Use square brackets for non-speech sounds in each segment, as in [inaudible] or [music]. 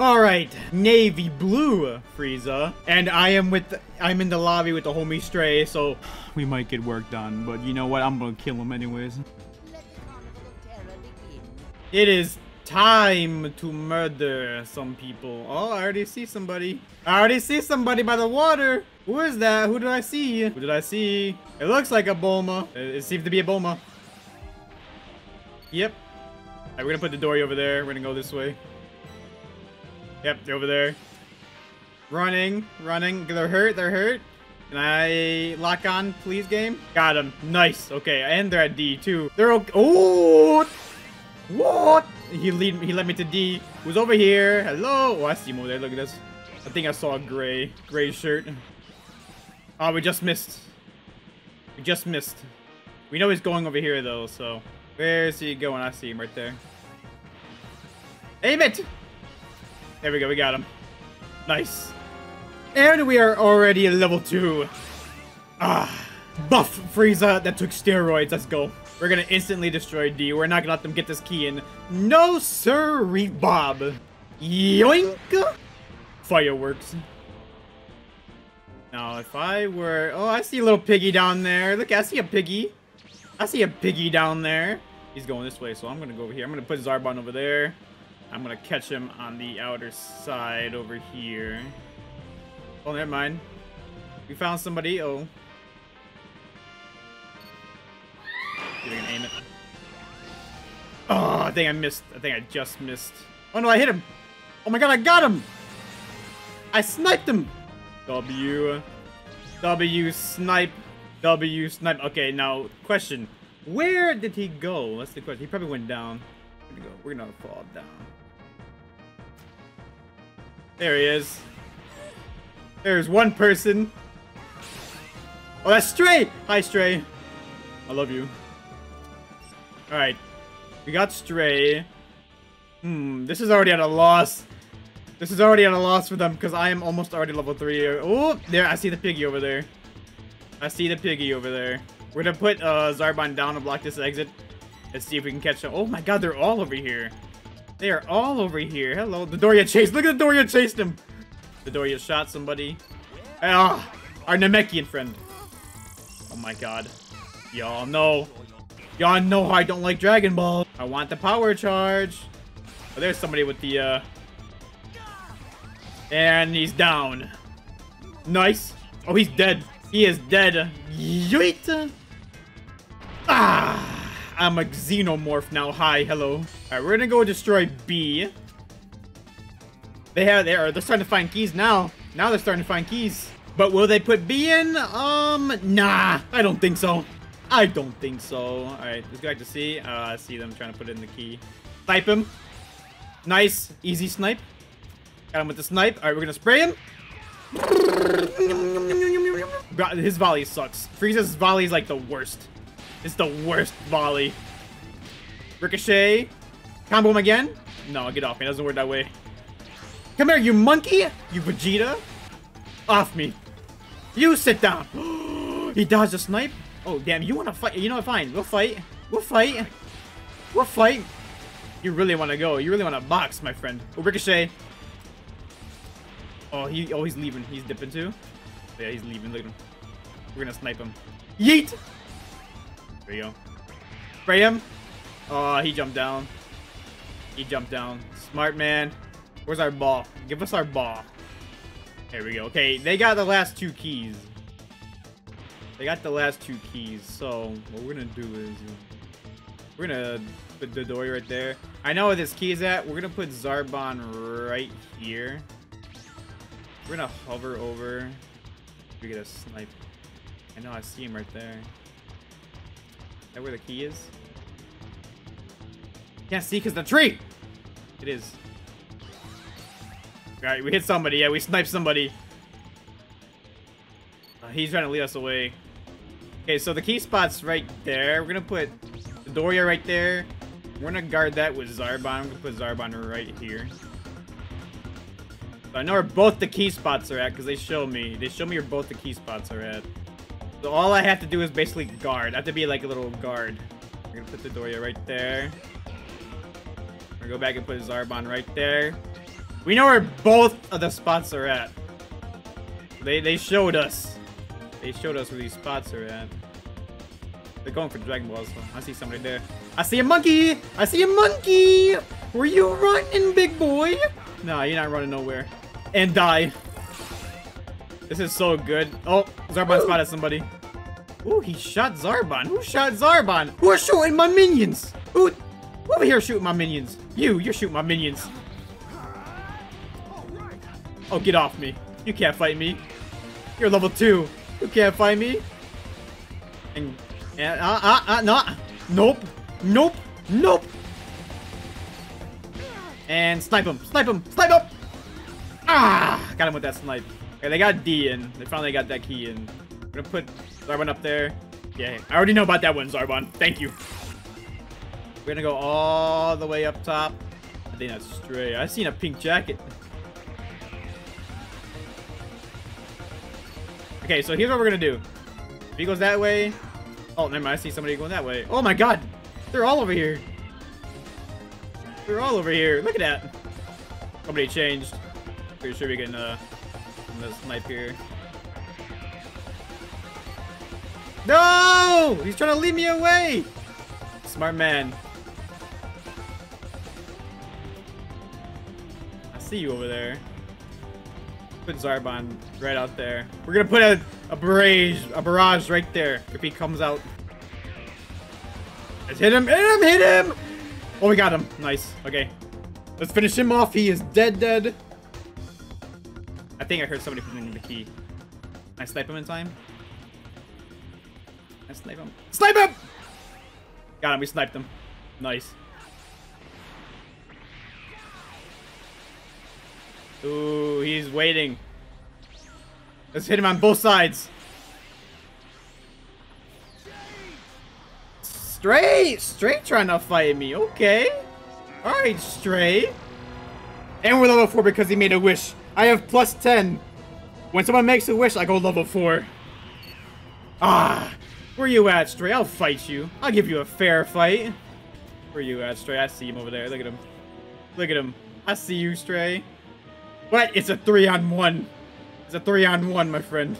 All right, navy blue Frieza, and I am with I'm in the lobby with the homie Stray, so we might get work done. But you know what? I'm gonna kill him anyways. It is time to murder some people. Oh, I already see somebody. I already see somebody by the water. Who is that? Who did I see? Who did I see? It looks like a Bulma. It, seems to be a Bulma. Yep. Alright, we're gonna put the dory over there. We're gonna go this way. Yep, they're over there. Running, running. They're hurt, they're hurt. Can I lock on, please, game? Got him. Nice. Okay, and they're at D, too. They're okay. Oh! What? He lead he led me to D. Who's over here? Hello? Oh, I see him over there. Look at this. I think I saw a gray, gray shirt. Oh, we just missed. We just missed. We know he's going over here, though, so... Where is he going? I see him right there. Aim it! There we go, we got him. Nice. And we are already at level 2. Ah. Buff Frieza that took steroids. Let's go. We're gonna instantly destroy D. We're not gonna let them get this key in. No sir, Bob. Yoink! Fireworks. Now, if I were... Oh, I see a little piggy down there. Look, I see a piggy. I see a piggy down there. He's going this way, so I'm gonna go over here. I'm gonna put Zarbon over there. I'm gonna catch him on the outer side over here. Oh, never mind. We found somebody. Oh. I can aim it. Oh, I think I missed. I think I just missed. Oh no, I hit him. Oh my god, I got him. I sniped him. W. W snipe. W snipe. Okay, now, question. Where did he go? That's the question. He probably went down. We're gonna, go. We're gonna fall down. There he is. There's one person. Oh, that's Stray! Hi, Stray. I love you. Alright. We got Stray. Hmm, this is already at a loss. This is already at a loss for them because I am almost already level 3. Oh, there, I see the piggy over there. I see the piggy over there. We're gonna put uh, Zarbon down to block this exit. Let's see if we can catch them. Oh my god, they're all over here. They are all over here. Hello, Dodoria chased. Look at Dodoria chased him. Dodoria shot somebody. Ah, our Namekian friend. Oh my god. Y'all know. Y'all know I don't like Dragon Ball. I want the power charge. Oh, there's somebody with the, uh... And he's down. Nice. Oh, he's dead. He is dead. Yeet. Ah, I'm a xenomorph now. Hi, hello. All right, we're gonna go destroy B. They have, they are, they're starting to find keys now. Now they're starting to find keys. But will they put B in? Um, nah, I don't think so. I don't think so. All right, let's go back to C. Uh, I see them trying to put in the key. Snipe him. Nice, easy snipe. Got him with the snipe. All right, we're gonna spray him. His volley sucks. Frieza's volley is like the worst. It's the worst volley. Ricochet. Combo him again. No, get off me. It doesn't work that way. Come here, you monkey. You Vegeta. Off me. You sit down. [gasps] he dodged a snipe. Oh, damn. You want to fight? You know what? Fine. We'll fight. We'll fight. We'll fight. You really want to go. You really want to box, my friend. Oh, Ricochet. Oh, he, oh, he's leaving. He's dipping too. Yeah, he's leaving. Look at him. We're gonna snipe him. Yeet! There you go. Spray him. Oh, he jumped down. He jumped down. Smart man. Where's our ball? Give us our ball. There we go. Okay, they got the last two keys. They got the last two keys. So, what we're gonna do is... We're gonna put the door right there. I know where this key is at. We're gonna put Zarbon right here. We're gonna hover over. We get a snipe. I know I see him right there. That where the key is? Can't see because the tree! It is. Alright, we hit somebody. Yeah, we sniped somebody. Uh, he's trying to lead us away. Okay, so the key spot's right there. We're gonna put Dodoria right there. We're gonna guard that with Zarbon. I'm gonna put Zarbon right here. So I know where both the key spots are at because they show me. They show me where both the key spots are at. So all I have to do is basically guard. I have to be like a little guard. We're gonna put Dodoria right there. We're gonna go back and put Zarbon right there. We know where both of the spots are at. They they showed us. They showed us where these spots are at. They're going for Dragon Balls. So I see somebody there. I see a monkey! I see a monkey! Were you running, big boy? No, you're not running nowhere. And die. This is so good. Oh, Zarbon spotted somebody. Ooh, he shot Zarbon. Who shot Zarbon? Who are shooting my minions? Who? Who over here shooting my minions? You, you're shooting my minions. Oh, get off me. You can't fight me. You're level 2. You can't fight me. And, and uh, uh, uh, no. Nope. Nope. Nope. And snipe him. Snipe him. Snipe him. Ah! Got him with that snipe. Okay, they got D in. They finally got that key in. I'm gonna put Zarbon up there. Yeah, I already know about that one, Zarbon. Thank you. We're gonna go all the way up top. I think that's Stray. I seen a pink jacket. Okay, so here's what we're gonna do. If he goes that way... Oh, never mind. I see somebody going that way. Oh my god! They're all over here. They're all over here. Look at that. Somebody changed. Pretty sure we can, uh, the snipe here. No! He's trying to lead me away! Smart man. I see you over there. Put Zarbon right out there. We're gonna put a, a barrage, a barrage right there if he comes out. Let's hit him, hit him, hit him! Oh, we got him. Nice. Okay. Let's finish him off. He is dead, dead. I think I heard somebody putting the key. Can I snipe him in time? Can I snipe him? Snipe him! Got him. We sniped him. Nice. Ooh, he's waiting. Let's hit him on both sides. Stray! Stray trying to fight me. Okay. Alright, Stray. And we're level 4 because he made a wish. I have plus 10. When someone makes a wish, I go level 4. Ah! Where you at, Stray? I'll fight you. I'll give you a fair fight. Where you at, Stray? I see him over there. Look at him. Look at him. I see you, Stray. But It's a 3 on 1. It's a 3 on 1, my friend.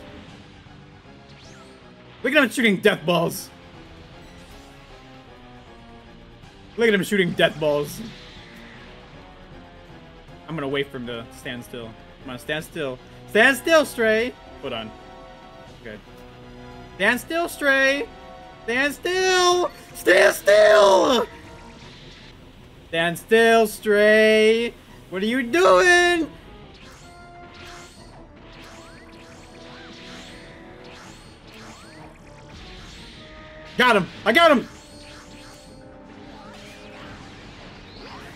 Look at him shooting death balls. Look at him shooting death balls. I'm gonna wait for him to stand still. Come on, stand still. Stand still, Stray! Hold on. Okay. Stand still, Stray! Stand still! Stand still! Stand still, Stray! What are you doing? Got him! I got him!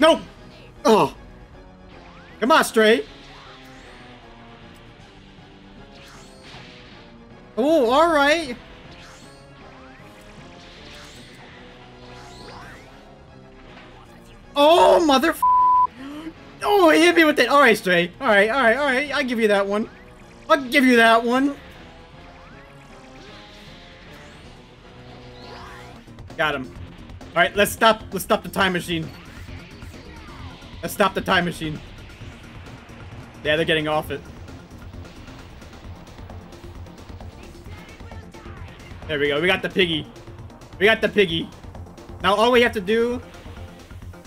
Nope! Oh! Come on, Stray! Oh, alright! Oh, mother Oh, he hit me with it! Alright, Stray. Alright, alright, alright. I'll give you that one. I'll give you that one. Got him. Alright, let's stop let's stop the time machine. Let's stop the time machine. Yeah, they're getting off it. There we go. We got the piggy. We got the piggy. Now all we have to do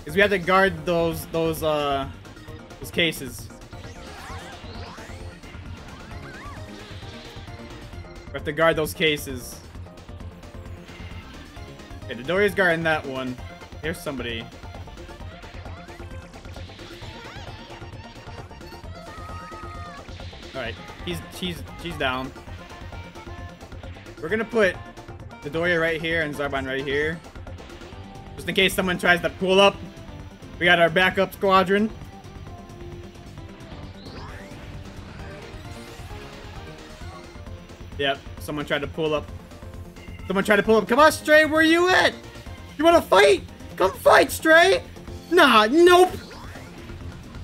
is we have to guard those those uh those cases. We have to guard those cases. Okay, the door is guarding that one. Here's somebody. Alright, he's she's she's down. We're gonna put the Dodoria right here and Zarbon right here. Just in case someone tries to pull up. We got our backup squadron. Yep, someone tried to pull up. Someone tried to pull up. Come on, Stray, where you at? You wanna fight? Come fight, Stray! Nah, nope!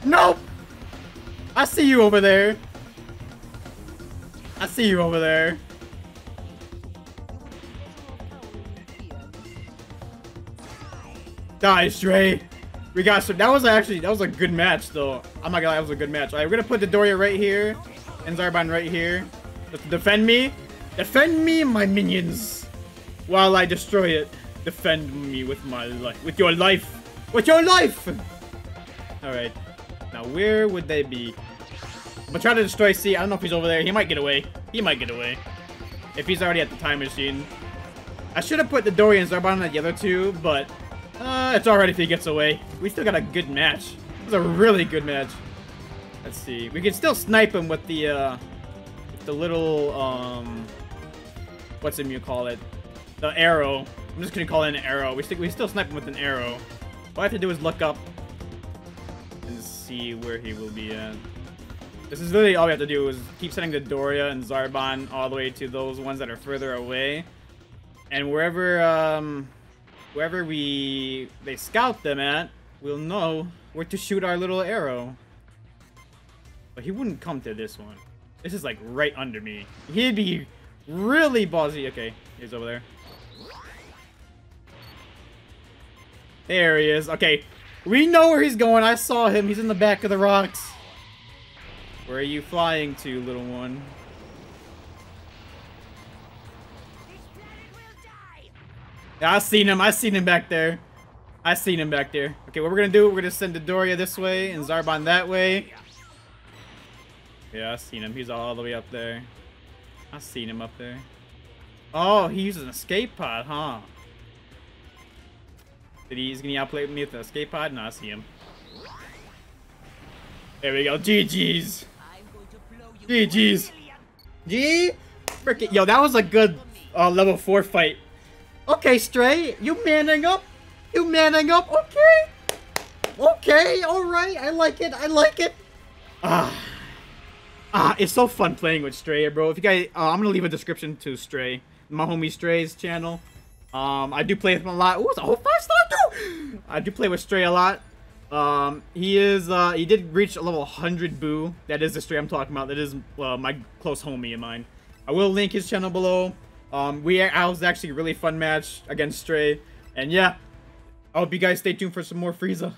Nope! I see you over there. I see you over there. Die, Stray. We got some. That was actually that was a good match though. I'm not gonna lie, that was a good match. Alright, we're gonna put Dodoria right here and Zarbon right here. Defend me. Defend me, my minions. While I destroy it. Defend me with my life. With your life. With your life! Alright. Now where would they be? I'm gonna try to destroy C. I don't know if he's over there. He might get away. He might get away. If he's already at the time machine. I should have put the Dorian Zarbon on the other two, but uh, it's alright if he gets away. We still got a good match. It was a really good match. Let's see. We can still snipe him with the, uh, with the little, um, what's it you call it? The arrow. I'm just gonna call it an arrow. We, still we still snipe him with an arrow. All I have to do is look up and see where he will be at. This is really all we have to do is keep sending Dodoria and Zarbon all the way to those ones that are further away. And wherever, um, wherever we they scout them at, we'll know where to shoot our little arrow. But he wouldn't come to this one. This is like right under me. He'd be really ballsy. Okay, he's over there. There he is. Okay, we know where he's going. I saw him. He's in the back of the rocks. Where are you flying to, little one? I seen him. I seen him back there. I seen him back there. Okay, what we're gonna do? We're gonna send Dodoria this way and Zarbon that way. Yeah, I seen him. He's all the way up there. I seen him up there. Oh, he uses an escape pod, huh? Did he, he's gonna outplay me with the escape pod? No, I see him. There we go. GG's. GG's. G. Frickin' yo, that was a good uh, level four fight. Okay, Stray, you manning up? You manning up? Okay. Okay, alright. I like it. I like it. Ah. Ah, it's so fun playing with Stray, bro. If you guys, uh, I'm gonna leave a description to Stray, my homie Stray's channel. Um, I do play with him a lot. Ooh, it's a whole five star too. I do play with Stray a lot. Um, he is, uh, he did reach a level 100 Boo. That is the Stray I'm talking about. That is, uh, my close homie of mine. I will link his channel below. Um, we, I was actually a really fun match against Stray. And yeah, I hope you guys stay tuned for some more Frieza.